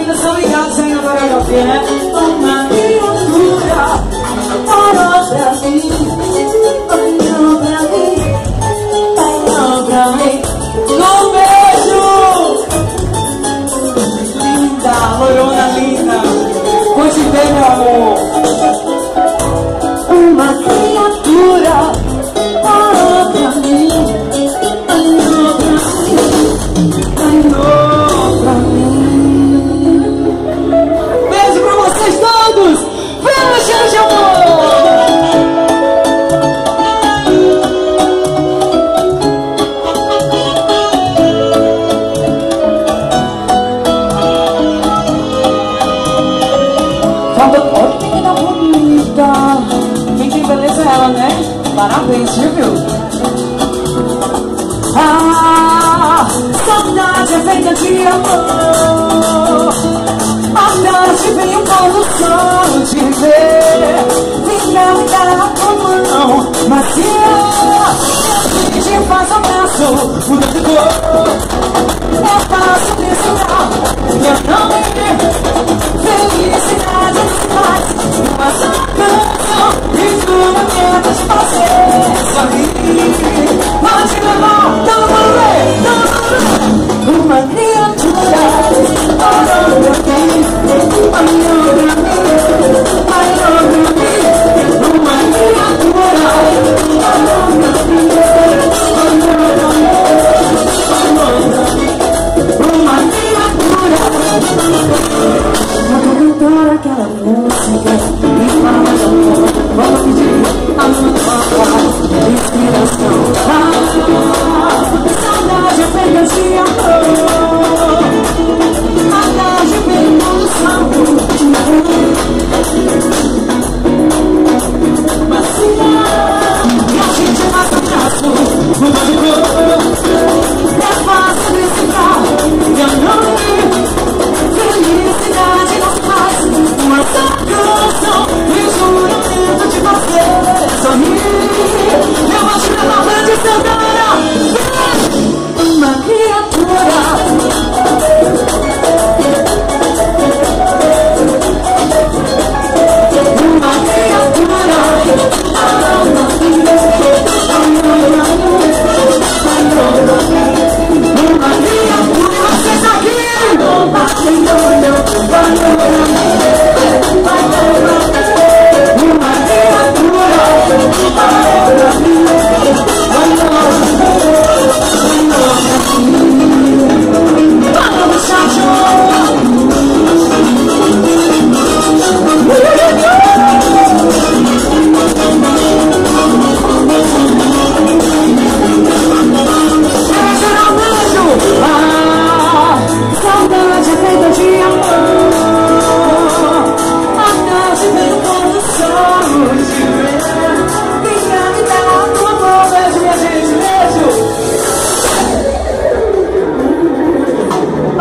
meninas são ligadas aí na coreografia, né? Uma miudura, parou pra mim, olhou pra mim, olhou pra mim. Um beijo! Linda, loirona linda. Muito bem, meu amor. Parabéns, viu, viu? Ah, saudade é feita de amor Agora te vem um o sono de ver Vinha me dar a mão Mas se eu... Não se música.